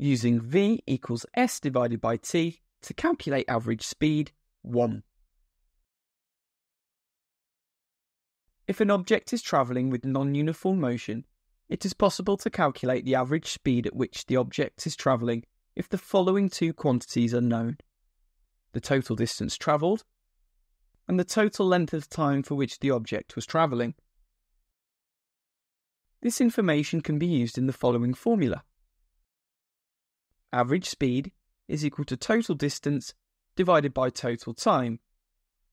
using v equals s divided by t to calculate average speed 1. If an object is travelling with non-uniform motion, it is possible to calculate the average speed at which the object is travelling if the following two quantities are known. The total distance travelled and the total length of time for which the object was travelling. This information can be used in the following formula. Average speed is equal to total distance divided by total time,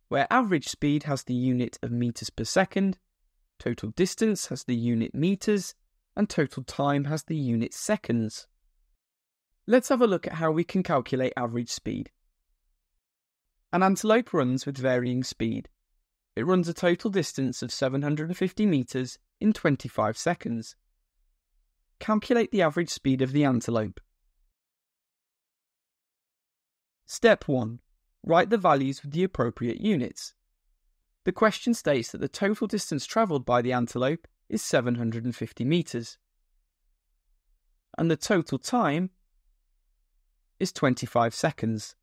where average speed has the unit of meters per second, total distance has the unit meters, and total time has the unit seconds. Let's have a look at how we can calculate average speed. An antelope runs with varying speed. It runs a total distance of 750 metres in 25 seconds. Calculate the average speed of the antelope. Step 1. Write the values with the appropriate units. The question states that the total distance travelled by the antelope is 750 metres. And the total time is 25 seconds.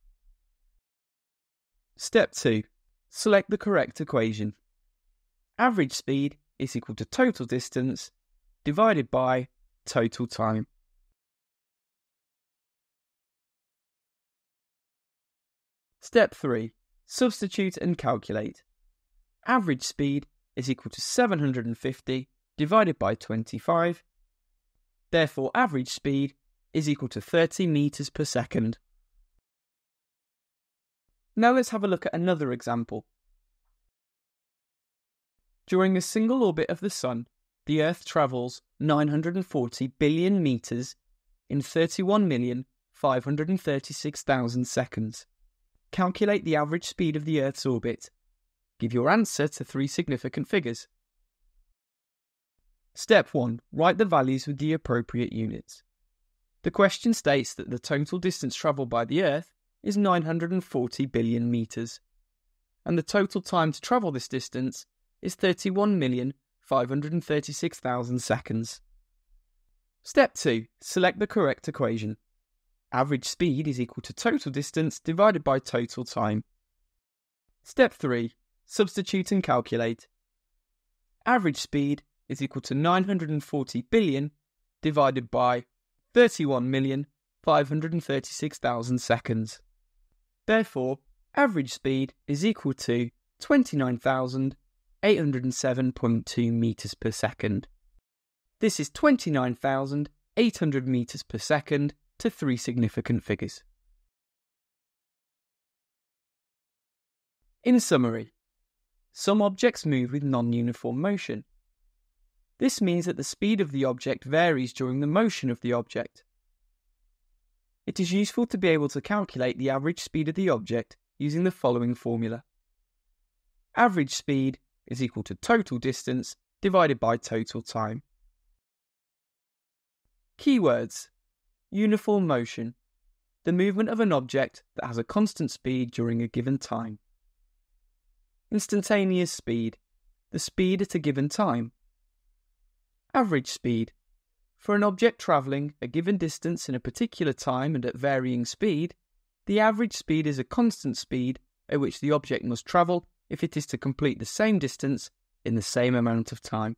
Step 2. Select the correct equation. Average speed is equal to total distance divided by total time. Step 3. Substitute and calculate. Average speed is equal to 750 divided by 25. Therefore, average speed is equal to 30 metres per second. Now let's have a look at another example. During a single orbit of the Sun, the Earth travels 940 billion metres in 31,536,000 seconds. Calculate the average speed of the Earth's orbit. Give your answer to three significant figures. Step 1. Write the values with the appropriate units. The question states that the total distance travelled by the Earth is 940 billion metres, and the total time to travel this distance is 31,536,000 seconds. Step 2. Select the correct equation. Average speed is equal to total distance divided by total time. Step 3. Substitute and calculate. Average speed is equal to 940 billion divided by 31,536,000 seconds. Therefore, average speed is equal to 29,807.2 meters per second. This is 29,800 meters per second to three significant figures. In summary, some objects move with non-uniform motion. This means that the speed of the object varies during the motion of the object. It is useful to be able to calculate the average speed of the object using the following formula. Average speed is equal to total distance divided by total time. Keywords Uniform motion, the movement of an object that has a constant speed during a given time. Instantaneous speed, the speed at a given time. Average speed, for an object travelling a given distance in a particular time and at varying speed, the average speed is a constant speed at which the object must travel if it is to complete the same distance in the same amount of time.